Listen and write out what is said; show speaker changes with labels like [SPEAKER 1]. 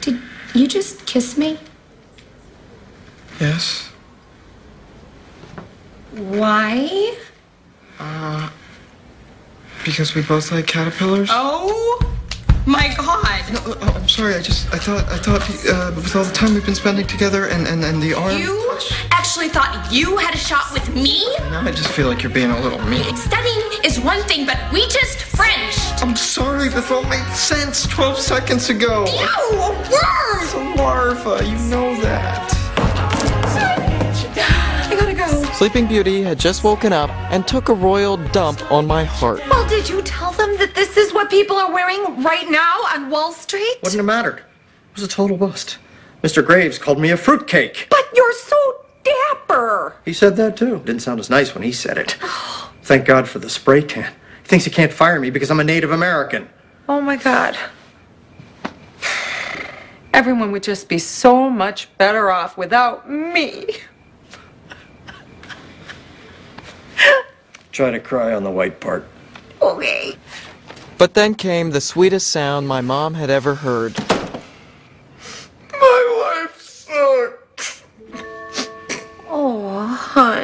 [SPEAKER 1] Did you just kiss me?
[SPEAKER 2] Yes.
[SPEAKER 1] Why?
[SPEAKER 2] Uh, because we both like caterpillars.
[SPEAKER 3] Oh my god.
[SPEAKER 2] Oh, oh, I'm sorry. I just I thought I thought uh, with all the time we've been spending together and and, and the arm.
[SPEAKER 3] You actually thought you had a shot with me?
[SPEAKER 2] Now I just feel like you're being a little mean.
[SPEAKER 3] Studying is one thing, but we just Frenched.
[SPEAKER 2] I'm sorry. This all made sense 12 seconds ago.
[SPEAKER 3] Ew, a worm!
[SPEAKER 2] It's a larva. You know that.
[SPEAKER 3] I gotta go.
[SPEAKER 4] Sleeping Beauty had just woken up and took a royal dump on my heart.
[SPEAKER 5] Well, did you tell them that this is what people are wearing right now on Wall Street?
[SPEAKER 6] Wouldn't have mattered. It was a total bust. Mr. Graves called me a fruitcake.
[SPEAKER 5] But you're so dapper.
[SPEAKER 6] He said that too. Didn't sound as nice when he said it. Oh. Thank God for the spray tan. He thinks he can't fire me because I'm a Native American.
[SPEAKER 5] Oh my God. Everyone would just be so much better off without me.
[SPEAKER 6] Try to cry on the white part.
[SPEAKER 5] Okay.
[SPEAKER 4] But then came the sweetest sound my mom had ever heard. My life sucks. Oh, honey.